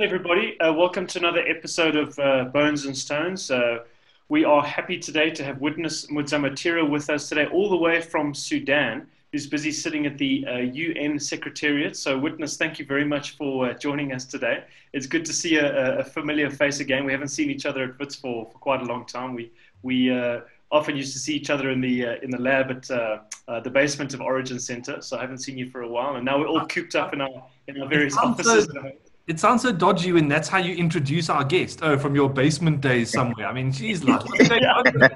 Hello, everybody. Uh, welcome to another episode of uh, Bones and Stones. Uh, we are happy today to have witness Mudzamatira with us today, all the way from Sudan, who's busy sitting at the UN uh, Secretariat. So, Witness, thank you very much for uh, joining us today. It's good to see a, a, familiar face again. We haven't seen each other at WITS for, for quite a long time. We, we uh, often used to see each other in the, in the lab at the basement of Origin Center. So, I haven't seen you for a while. And now we're all cooped up in our, in our various offices. So- it sounds so dodgy when that's how you introduce our guest. Oh, from your basement days somewhere. I mean, she's like.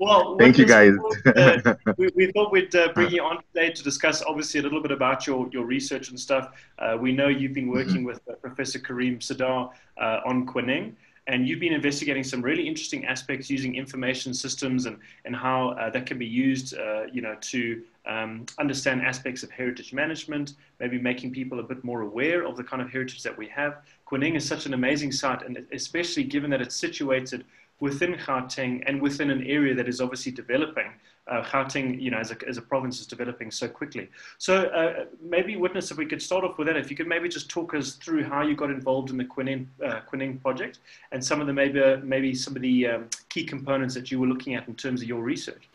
Well, thank you guys. uh, we, we, thought we'd uh, bring you on today to discuss, obviously, a little bit about your, your research and stuff. Uh, we know you've been working mm-hmm. with uh, Professor Karim Sadr uh, on Kweneng and you've been investigating some really interesting aspects using information systems and, and how uh, that can be used, uh, you know, to um, understand aspects of heritage management, maybe making people a bit more aware of the kind of heritage that we have. Kweneng is such an amazing site, and especially given that it's situated within Gauteng and within an area that is obviously developing. Uh, Gauteng, you know, as a, as a province is developing so quickly. So uh, maybe, Witness, if we could start off with that, if you could maybe just talk us through how you got involved in the Kweneng, uh, Kweneng project and some of the maybe, maybe some of the um, key components that you were looking at in terms of your research.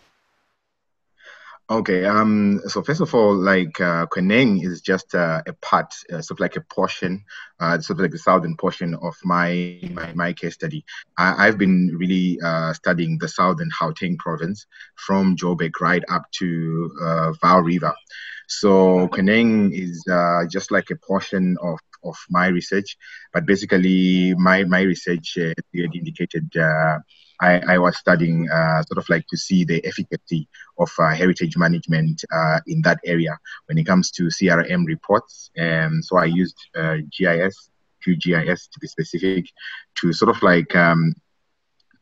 Okay. Um. So first of all, like uh, Kweneng is just uh, a part, uh, sort of like a portion, uh, sort of like the southern portion of my my, my case study. I, have been really uh, studying the southern Gauteng province from Joburg right up to uh, Vaal River. So Kweneng is uh, just like a portion of of my research, but basically my my research uh, indicated uh, I, I was studying uh, sort of like to see the efficacy of uh, heritage management uh, in that area when it comes to CRM reports. And so I used GIS, QGIS to be specific, to sort of like um,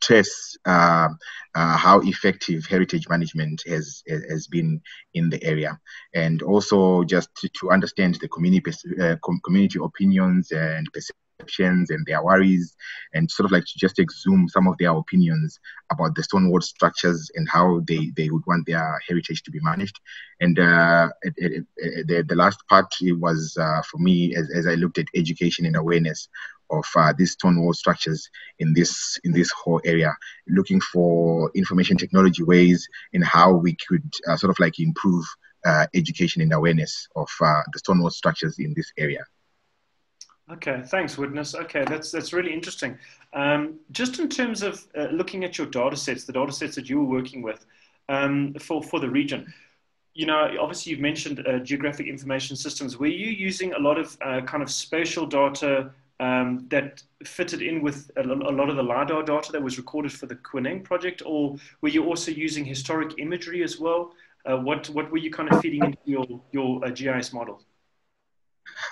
test uh, uh, how effective heritage management has has been in the area, and also just to, to understand the community uh, community opinions and perceptions and their worries, and sort of like to just exhume some of their opinions about the stone wall structures and how they, they would want their heritage to be managed. And uh, it, it, it, the, the last part was uh, for me as, as I looked at education and awareness of uh, these stone wall structures in this in this whole area, looking for information technology ways in how we could uh, sort of like improve uh, education and awareness of uh, the stone wall structures in this area. Okay, thanks, Witness. Okay, that's that's really interesting. Um, just in terms of uh, looking at your data sets, the data sets that you were working with um, for for the region, you know, obviously you've mentioned uh, geographic information systems. Were you using a lot of uh, kind of spatial data um, that fitted in with a, a, lot of the lidar data that was recorded for the Kweneng project, or were you also using historic imagery as well? Uh, what what were you kind of feeding into your your uh, GIS models?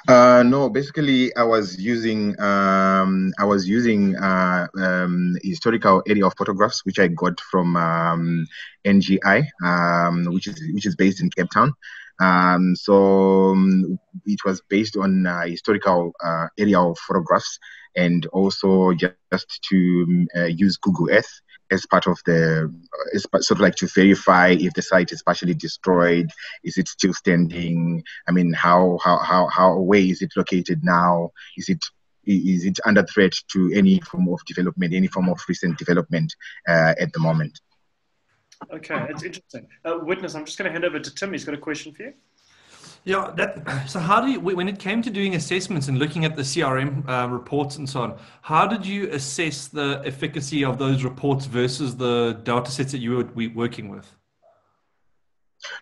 Uh, no, basically, I was using um, I was using uh, um, historical area of photographs, which I got from um, NGI, um, which is which is based in Cape Town. Um, so um, it was based on uh, historical uh, of photographs, and also just to uh, use Google Earth as part of the sort of like to verify if the site is partially destroyed is it still standing? I mean how how how how where is it located now? Is it is it under threat to any form of development any form of recent development uh, at the moment okay it's interesting. Uh, witness i'm just going to hand over to tim. He's got a question for you. Yeah, that, so how do you, when it came to doing assessments and looking at the CRM uh, reports and so on, how did you assess the efficacy of those reports versus the data sets that you were working with?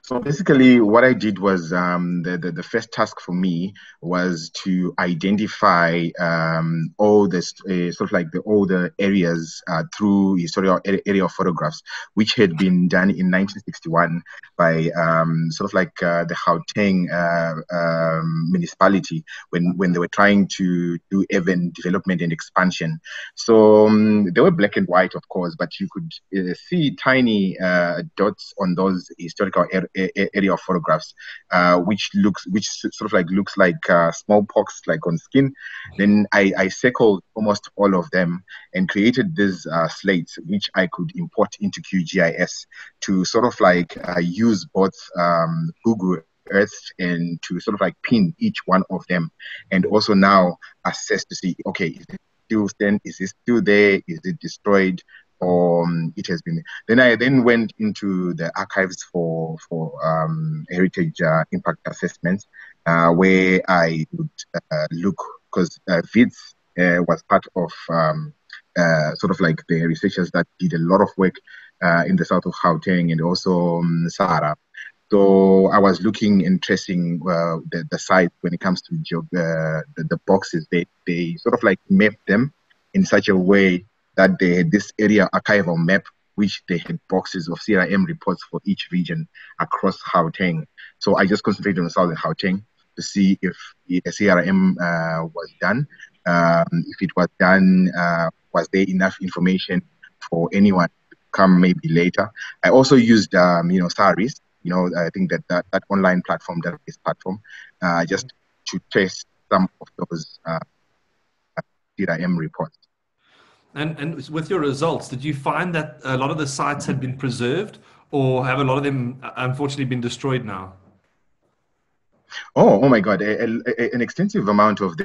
So basically, what I did was um, the, the, the first task for me was to identify um, all the uh, sort of like the all the areas uh, through historical area photographs, which had been done in 1961 by um, sort of like uh, the Gauteng uh, um, municipality when when they were trying to do urban development and expansion. So um, they were black and white, of course, but you could uh, see tiny uh, dots on those historical area of photographs, uh, which looks, which sort of like looks like uh, smallpox, like on skin. Then I, I circled almost all of them and created these uh, slates, which I could import into QGIS to sort of like uh, use both um, Google earth and to sort of like pin each one of them, and also now assess to see, okay, is it still stand? Is it still there? Is it destroyed? Um, it has been. Then I then went into the archives for for um, heritage uh, impact assessments, uh, where I would uh, look because uh, WITS uh, was part of um, uh, sort of like the researchers that did a lot of work uh, in the south of Gauteng and also um, SAHRA. So I was looking and tracing the, the site when it comes to the, the boxes. They, they sort of like mapped them in such a way that they had this area archival map, which they had boxes of CRM reports for each region across Gauteng. So I just concentrated on southern Gauteng to see if a CRM uh, was done. Um, if it was done, uh, was there enough information for anyone to come maybe later? I also used, um, you know, SAHRIS. You know, I think that that, that online platform, that is platform, uh, just to test some of those uh, CRM reports. And, and with your results, did you find that a lot of the sites had been preserved or have a lot of them uh, unfortunately been destroyed now? Oh, oh my God! A, a, an extensive amount of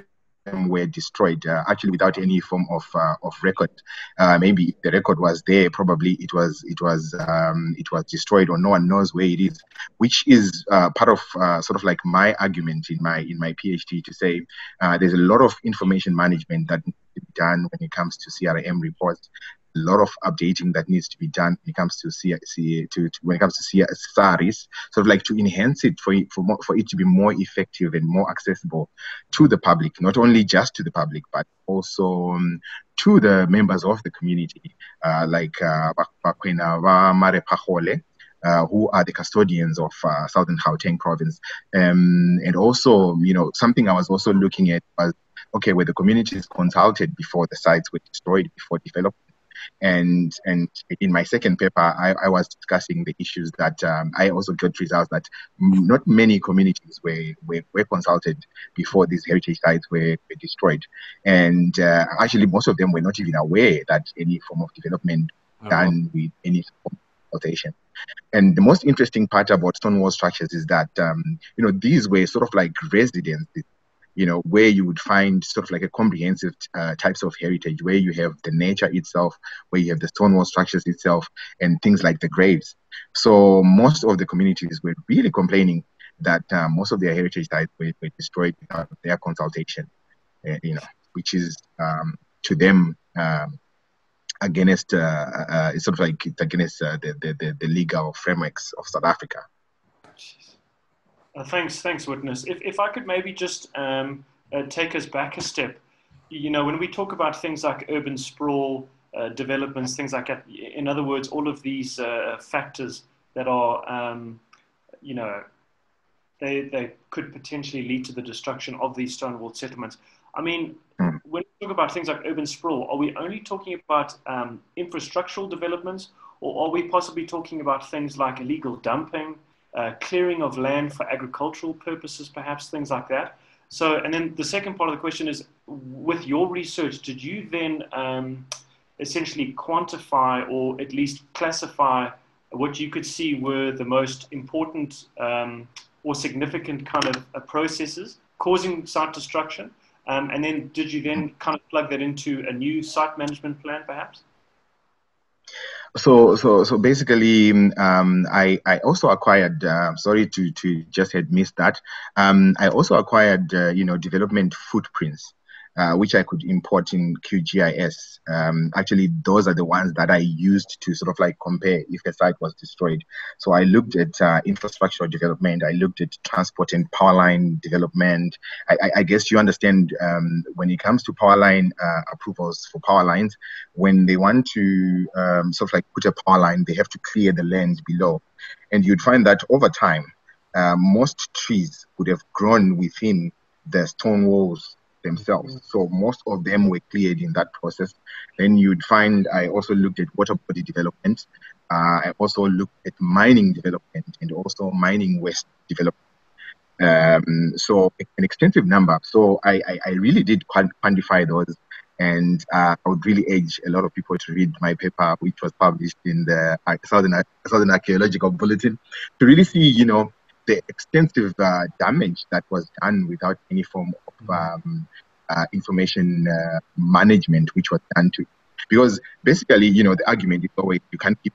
were destroyed, uh, actually without any form of uh, of record. Uh, maybe the record was there, probably it was it was um, it was destroyed, or no one knows where it is. Which is uh, part of uh, sort of like my argument in my in my PhD to say uh, there's a lot of information management that needs to be done when it comes to CRM reports a lot of updating that needs to be done when it comes to C, C to, to, when it comes to C, SAHRIS, sort of like to enhance it for for more, for it to be more effective and more accessible to the public, not only just to the public but also um, to the members of the community, uh, like uh, uh, who are the custodians of uh, Southern Gauteng province. Um, and also, you know, something I was also looking at was, okay, were the communities consulted before the sites were destroyed, before development? And and in my second paper, I, I was discussing the issues that um, I also got results that not many communities were, were, were consulted before these heritage sites were, were destroyed. And uh, actually, most of them were not even aware that any form of development oh. done with any form of consultation. And the most interesting part about Stonewall structures is that, um, you know, these were sort of like residences you know, where you would find sort of like a comprehensive uh, types of heritage, where you have the nature itself, where you have the stone wall structures itself, and things like the graves. So most of the communities were really complaining that uh, most of their heritage sites were, were destroyed without their consultation, uh, you know, which is um, to them um, against, uh, uh, it's sort of like it's against uh, the, the, the legal frameworks of South Africa. Uh, thanks, thanks, witness. If if I could maybe just um, uh, take us back a step, you know, when we talk about things like urban sprawl, uh, developments, things like that. In other words, all of these uh, factors that are, um, you know, they they could potentially lead to the destruction of these stone walled settlements. I mean, hmm. when we talk about things like urban sprawl, are we only talking about um, infrastructural developments, or are we possibly talking about things like illegal dumping? Uh, clearing of land for agricultural purposes, perhaps things like that. So, and then the second part of the question is, with your research, did you then um, essentially quantify or at least classify what you could see were the most important um, or significant kind of uh, processes causing site destruction? Um, and then did you then kind of plug that into a new site management plan, perhaps? So, so, so basically, um, I, I also acquired. Uh, sorry to to just had missed that. Um, I also acquired, uh, you know, development footprints uh, which I could import in QGIS. Um, actually, those are the ones that I used to sort of like compare if a site was destroyed. So I looked at uh, infrastructure development, I looked at transport and power line development. I, I, I guess you understand um, when it comes to power line uh, approvals for power lines, when they want to um, sort of like put a power line, they have to clear the land below. And you'd find that over time, uh, most trees would have grown within the stone walls themselves. Mm. So most of them were cleared in that process. Then you'd find I also looked at water body development. Uh, I also looked at mining development and also mining waste development. Um, so an extensive number. So I, I, I really did quantify those. And uh, I would really urge a lot of people to read my paper, which was published in the uh, Southern, Southern Archaeological Bulletin, to really see, you know, the extensive uh, damage that was done without any form of mm-hmm. um, uh, information uh, management, which was done to. Because basically, you know, the argument is always you can't keep.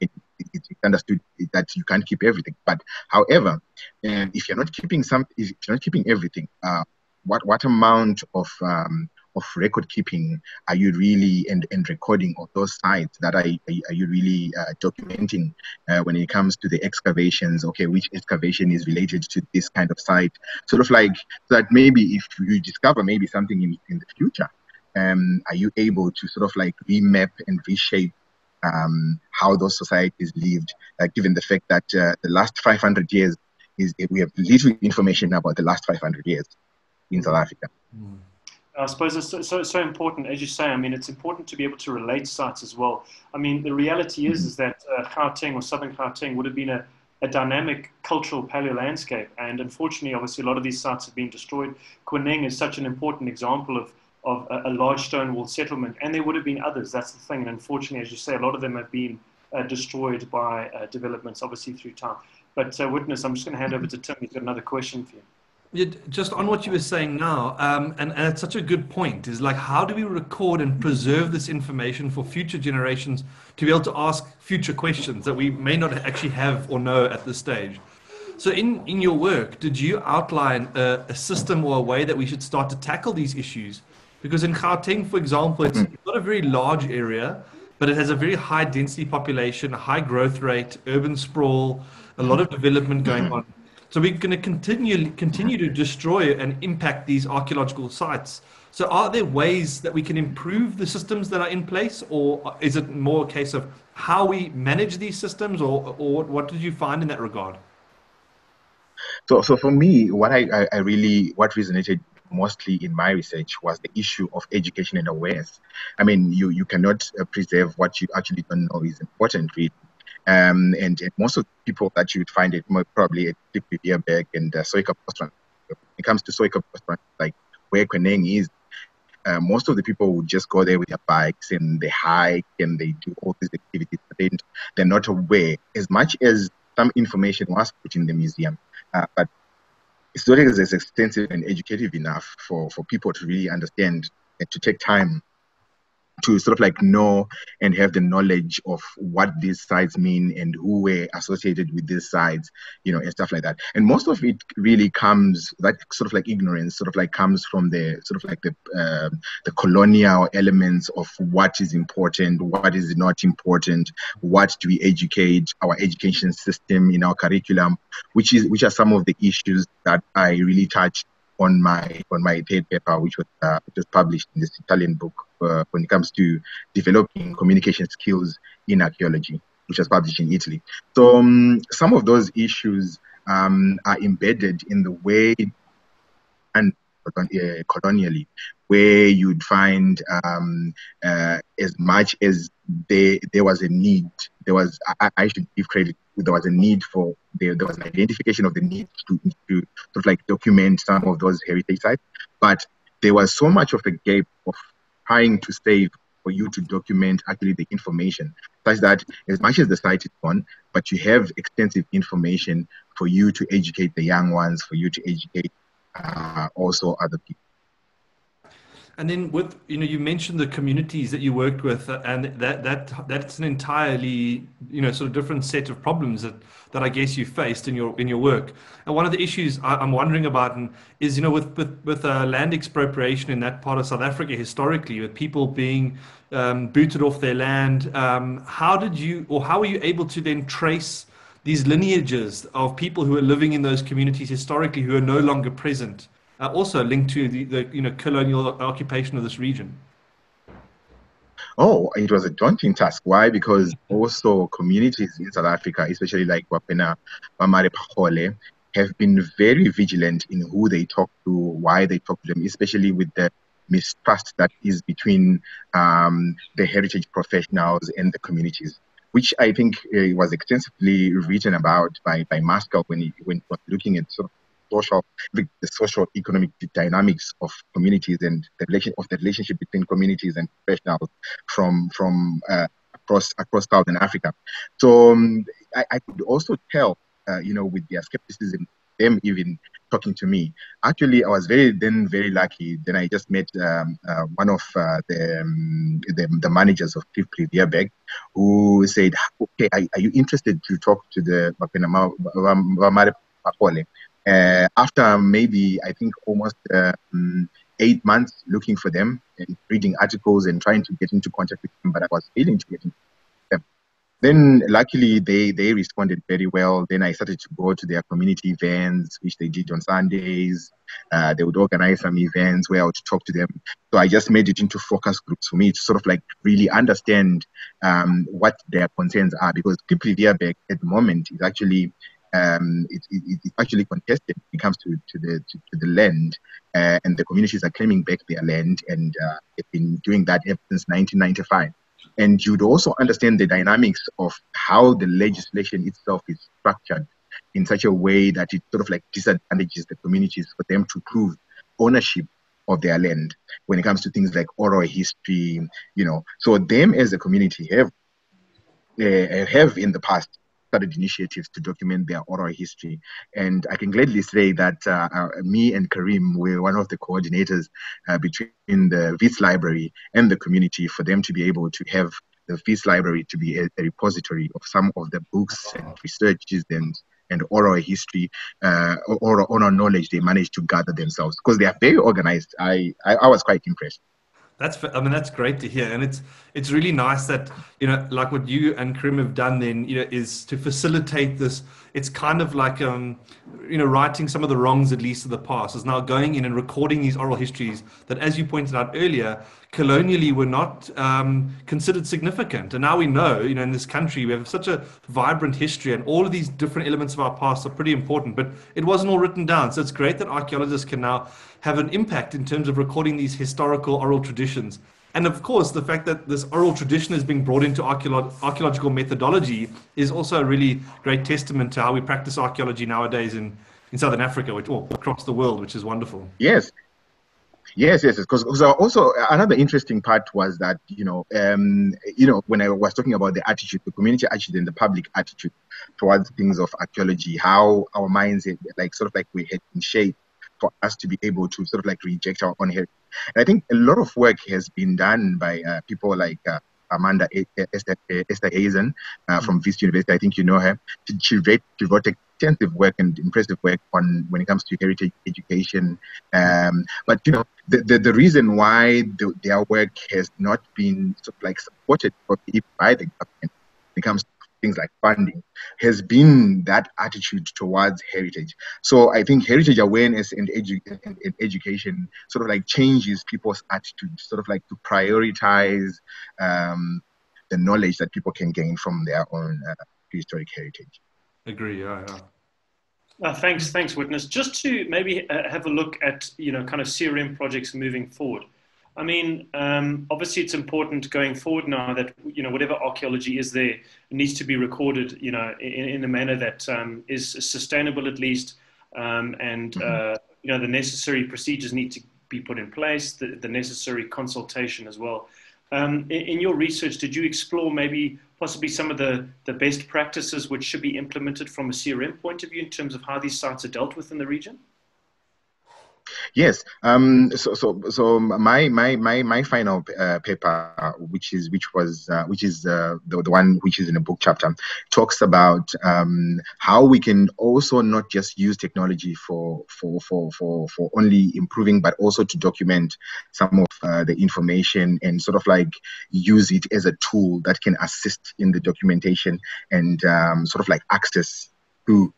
It, it's understood that you can't keep everything, but however, um, if you're not keeping some, if you're not keeping everything, uh, what what amount of um, of record keeping are you really and, and recording of those sites that are, are you really uh, documenting uh, when it comes to the excavations okay which excavation is related to this kind of site sort of like that maybe if you discover maybe something in, in the future um, are you able to sort of like remap and reshape um, how those societies lived uh, given the fact that uh, the last 500 years is we have little information about the last 500 years in South Africa. Mm. I suppose it's so, so, important, as you say. I mean, it's important to be able to relate sites as well. I mean, the reality is is that uh, Gauteng or Southern Gauteng would have been a, a dynamic cultural paleo landscape, and unfortunately, obviously, a lot of these sites have been destroyed. Kweneng is such an important example of of a, a large stone wall settlement, and there would have been others. That's the thing, and unfortunately, as you say, a lot of them have been uh, destroyed by uh, developments, obviously through time. But uh, witness, I'm just going to hand over to Tim. He's got another question for you. Just on what you were saying now, um, and, and it's such a good point, is like how do we record and preserve this information for future generations to be able to ask future questions that we may not actually have or know at this stage? So, in, in your work, did you outline a, a system or a way that we should start to tackle these issues? Because in Gauteng, for example, it's not a very large area, but it has a very high density population, a high growth rate, urban sprawl, a lot of development going on. So we're going to continue continue to destroy and impact these archaeological sites. So are there ways that we can improve the systems that are in place, or is it more a case of how we manage these systems, or or what did you find in that regard? So, so for me, what I, I, really what resonated mostly in my research was the issue of education and awareness. I mean, you you cannot uh, preserve what you actually don't know is important, really. Um, and, and, most of the people that you would find it more probably at Beerberg and uh, Soika When it comes to Soika like where Kweneng is, uh, most of the people would just go there with their bikes and they hike and they do all these activities, but they, they're not aware as much as some information was put in the museum. Uh, but it's not as extensive and educative enough for, for people to really understand and to take time to sort of like know and have the knowledge of what these sites mean and who were associated with these sites, you know, and stuff like that. And most of it really comes that sort of like ignorance, sort of like comes from the sort of like the uh, the colonial elements of what is important, what is not important, what do we educate our education system in our curriculum, which is which are some of the issues that I really touched on my on my paper, which was uh, which was published in this Italian book uh, when it comes to developing communication skills in archaeology, which was published in Italy. So um, some of those issues um, are embedded in the way and colonially, where you'd find um, uh, as much as there there was a need, there was I, I should give credit. There was a need for there, there was an identification of the need to, to sort of like document some of those heritage sites, but there was so much of a gap of trying to save for you to document actually the information such that as much as the site is gone, but you have extensive information for you to educate the young ones, for you to educate uh, also other people. And then with you know you mentioned the communities that you worked with, uh, and that that that's an entirely you know sort of different set of problems that that I guess you faced in your in your work. And one of the issues I, am wondering about and is you know with with with uh, land expropriation in that part of South Africa historically, with people being um, booted off their land, um, how did you or how were you able to then trace these lineages of people who are living in those communities historically who are no longer present? are also linked to the, the you know colonial occupation of this region? Oh, it was a daunting task. Why? Because also communities in South Africa, especially like Wapena, Mamare Pahole, have been very vigilant in who they talk to, why they talk to them, especially with the mistrust that is between um, the heritage professionals and the communities, which I think uh, was extensively written about by, by Meskell when he, when he was looking at sort of social, the, the social economic dynamics of communities and the relation of the relationship between communities and professionals from from uh, across across Southern Africa. So um, I, I, could also tell uh, you know, with their skepticism, them even talking to me. Actually, I was very then very lucky. Then I just met um, uh, one of uh, the, um, the, the managers of Cliff Privierberg, who said, "Okay, are, are, you interested to talk to the Vamare Pakole?" Uh, after maybe I think almost um, eight months looking for them and reading articles and trying to get into contact with them, but I was failing to get into. Then luckily they they responded very well. Then I started to go to their community events, which they did on Sundays. Uh, they would organize some events where I would talk to them. So I just made it into focus groups for me to sort of like really understand um, what their concerns are because Klipriviersberg at the moment is actually um, it, it, it's actually contested when it comes to, to the to, to the land, uh, and the communities are claiming back their land, and uh, they've been doing that ever since 1995. And you'd also understand the dynamics of how the legislation itself is structured in such a way that it sort of like disadvantages the communities for them to prove ownership of their land when it comes to things like oral history, you know. So them as a community have uh, have in the past started initiatives to document their oral history. And I can gladly say that uh, uh, me and Karim were one of the coordinators uh, between the Wits Library and the community for them to be able to have the Wits Library to be a, a repository of some of the books and researches and and oral history uh, or oral knowledge they managed to gather themselves because they are very organized. I, I, I was quite impressed. That's I mean that's great to hear, and it's it's really nice that you know like what you and Krim have done then you know is to facilitate this. It's kind of like um you know righting some of the wrongs at least of the past is now going in and recording these oral histories that, as you pointed out earlier, colonially were not um, considered significant, and now we know you know in this country we have such a vibrant history, and all of these different elements of our past are pretty important, but it wasn't all written down. So it's great that archaeologists can now have an impact in terms of recording these historical oral traditions. And of course, the fact that this oral tradition is being brought into archeolo- archaeological methodology is also a really great testament to how we practice archaeology nowadays in, in Southern Africa, which, or across the world, which is wonderful. Yes. Yes, yes, because also another interesting part was that you know, um, you know, when I was talking about the attitude, the community attitude and the public attitude towards things of archaeology, how our minds like sort of like we had been shaped for us to be able to sort of like reject our own heritage. And I think a lot of work has been done by uh, people like uh, Amanda Esther, Esterhuysen uh, from Wits University. I think you know her. She, wrote, she extensive work and impressive work on when it comes to heritage education. Um, but you know, the, the, the reason why the, their work has not been sort of like supported by the government when it comes to things like funding has been that attitude towards heritage. So I think heritage awareness and, edu- and, and education sort of like changes people's attitude, sort of like to prioritize um, the knowledge that people can gain from their own uh, prehistoric heritage. Agree. Yeah. yeah. Uh, thanks, thanks, witness. Just to maybe uh, have a look at you know kind of CRM projects moving forward. I mean, um, obviously, it's important going forward now that you know whatever archaeology is there needs to be recorded, you know, in, in a manner that um, is sustainable at least, um, and mm-hmm. uh, you know the necessary procedures need to be put in place, the, the necessary consultation as well. Um, in, in, your research, did you explore maybe possibly some of the, the best practices which should be implemented from a CRM point of view in terms of how these sites are dealt with in the region? Yes. Um, so, so, so my my my my final uh, paper, which is which was uh, which is uh, the, the one which is in a book chapter, talks about um, how we can also not just use technology for for for for for only improving, but also to document some of uh, the information and sort of like use it as a tool that can assist in the documentation and um, sort of like access to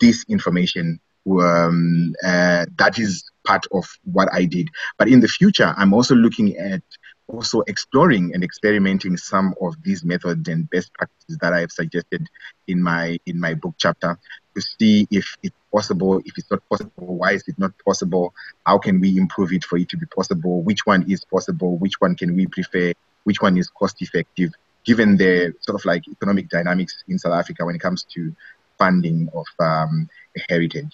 this information um, uh, that is part of what I did. But in the future, I'm also looking at also exploring and experimenting some of these methods and best practices that I have suggested in my in my book chapter to see if it's possible, if it's not possible, why is it not possible, how can we improve it for it to be possible, which one is possible, which one can we prefer, which one is cost effective, given the sort of like economic dynamics in South Africa when it comes to funding of um, heritage.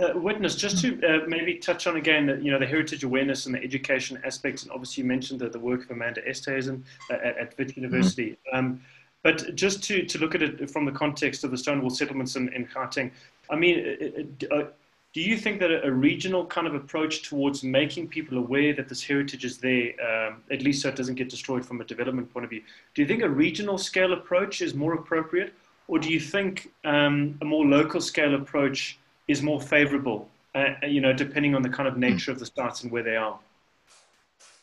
Uh, witness, just to uh, maybe touch on again, you know, the heritage awareness and the education aspects, and obviously you mentioned the, the work of Amanda Esterhuysen uh, at, at Wits University. Mm-hmm. Um, But just to, to look at it from the context of the Stonewall settlements in, in Gauteng, I mean, it, it, uh, do you think that a, regional kind of approach towards making people aware that this heritage is there, um, at least so it doesn't get destroyed from a development point of view, do you think a regional scale approach is more appropriate? Or do you think um, a more local scale approach is more favorable, uh, you know, depending on the kind of nature of the sites and where they are?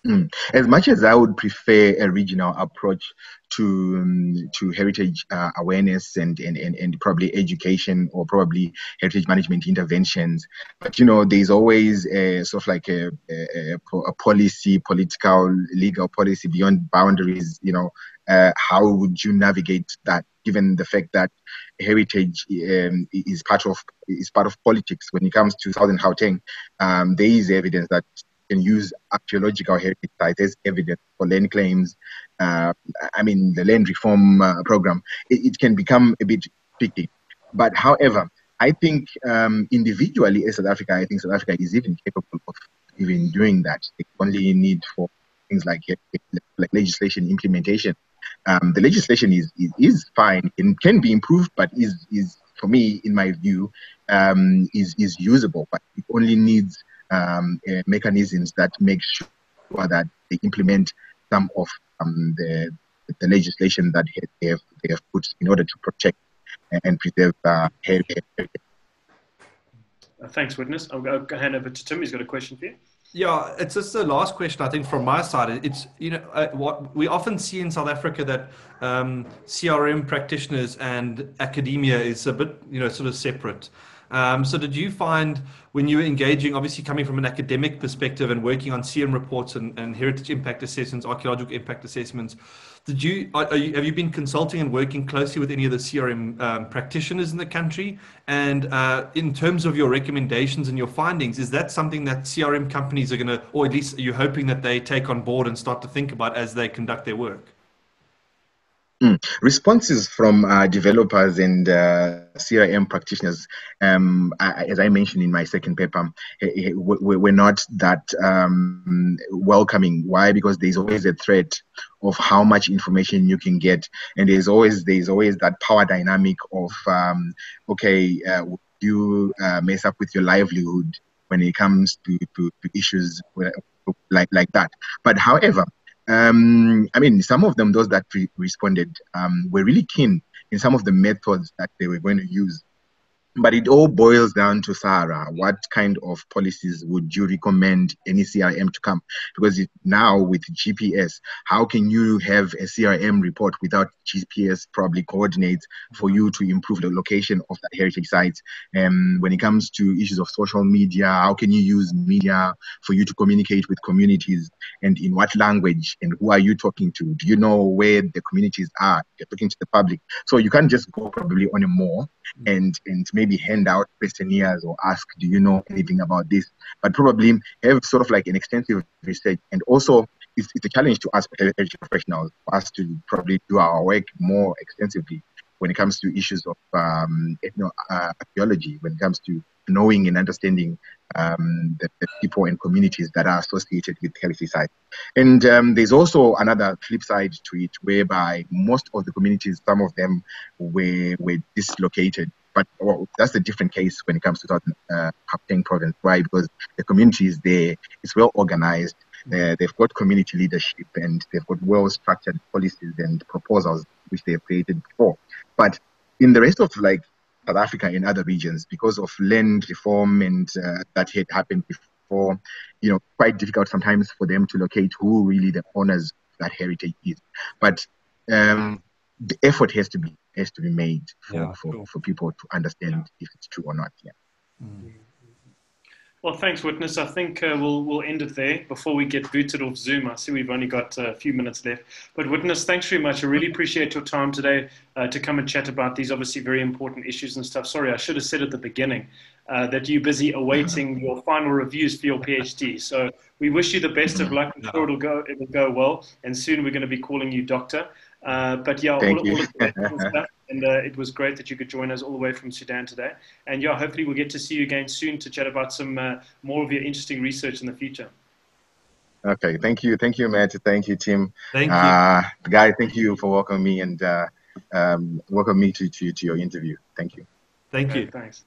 Mm. As much as I would prefer a regional approach to um, to heritage uh, awareness and, and, and, and probably education or probably heritage management interventions, but you know, there's always a sort of like a, a, a policy, political, legal policy beyond boundaries. You know, uh, how would you navigate that? Given the fact that heritage um, is part of is part of politics when it comes to Southern Gauteng, um, there is evidence that can use archaeological heritage sites as evidence for land claims. Uh, I mean, the land reform uh, program, it, it, can become a bit tricky. But however, I think um, individually as South Africa, I think South Africa is even capable of even doing that. Only need for things like, like legislation implementation. Um, the legislation is, is, is fine and can be improved, but is, is for me, in my view, um, is, is usable, but it only needs um, uh, mechanisms that make sure that they implement some of um, the, the legislation that they have, they have put in order to protect and preserve uh. Uh, thanks, witness. I'll go, hand over to Tim. He's got a question for you. Yeah, it's just the last question. I think from my side, it's you know uh, what we often see in South Africa that um, CRM practitioners and academia is a bit you know sort of separate. Um, so did you find when you were engaging, obviously coming from an academic perspective and working on CM reports and, and heritage impact assessments, archaeological impact assessments, did you, are, you, have you been consulting and working closely with any of the CRM um, practitioners in the country? And uh, in terms of your recommendations and your findings, is that something that CRM companies are going to, or at least you're you hoping that they take on board and start to think about as they conduct their work? Mm. Responses from uh, developers and uh, CRM practitioners, um, as I mentioned in my second paper, we're not that um, welcoming. Why? Because there's always a threat of how much information you can get, and there's always there's always that power dynamic of um, okay, uh, you uh, mess up with your livelihood when it comes to, to, to issues like like that. But however, um, I mean, some of them, those that re- responded, um, were really keen in some of the methods that they were going to use but it all boils down to SAHRA. What kind of policies would you recommend any CRM to come? Because it, now with GPS, how can you have a CRM report without GPS probably coordinates for you to improve the location of that heritage site? And um, when it comes to issues of social media, how can you use media for you to communicate with communities and in what language and who are you talking to? Do you know where the communities are? You're talking to the public. So you can't just go probably on a more and and maybe hand out questionnaires or ask, do you know anything about this? But probably have sort of like an extensive research. And also, it's, it's a challenge to us heritage professionals for us to probably do our work more extensively when it comes to issues of um, ethno uh, archaeology, when it comes to knowing and understanding um, the, the, people and communities that are associated with sites. And um, there's also another flip side to it, whereby most of the communities, some of them were, were dislocated. But well, that's a different case when it comes to Southern uh, province. Why? Because the community is there, it's well organized, uh, they've got community leadership, and they've got well structured policies and proposals which they've created before. But in the rest of like South Africa and other regions because of land reform and uh, that had happened before. You know, quite difficult sometimes for them to locate who really the owners that heritage is. But um, the effort has to be has to be made for, yeah, for, cool. for people to understand yeah. if it's true or not. Yeah. Mm. Well, thanks, witness. I think uh, we'll we'll end it there before we get booted off Zoom. I see we've only got a few minutes left. But witness, thanks very much. I really appreciate your time today uh, to come and chat about these obviously very important issues and stuff. Sorry, I should have said at the beginning uh, that you're busy awaiting your final reviews for your PhD. So we wish you the best of luck. I'm sure it'll go it'll go well, and soon we're going to be calling you doctor. Uh, but yeah, Thank all, you. all of the stuff. And uh, it was great that you could join us all the way from Sudan today. And yeah, hopefully we'll get to see you again soon to chat about some uh, more of your interesting research in the future. Okay, thank you, thank you, Matt. Thank you, Tim. Thank you, uh, guy. Thank you for welcoming me, and uh, um, welcome me to, to, to your interview. Thank you. Thank you. Thanks.